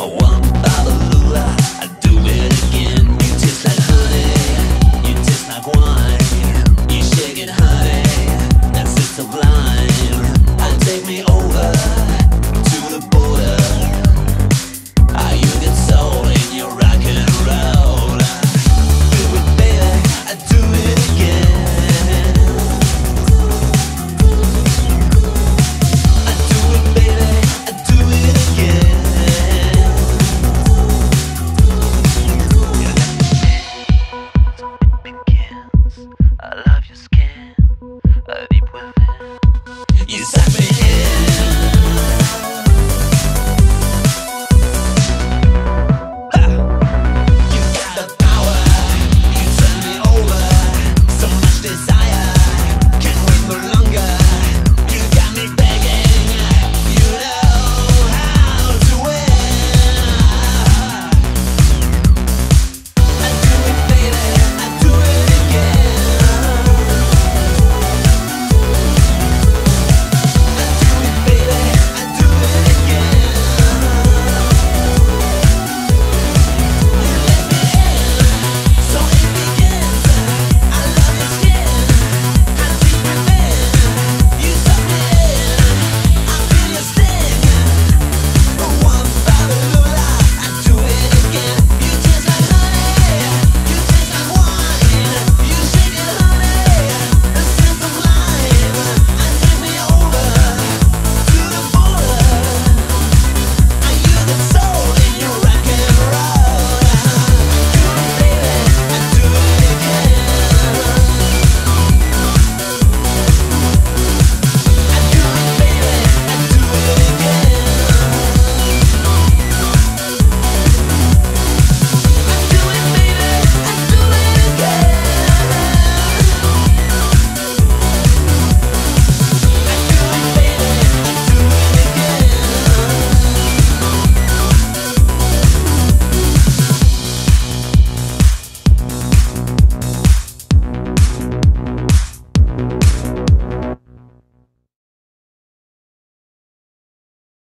Oh, A woman.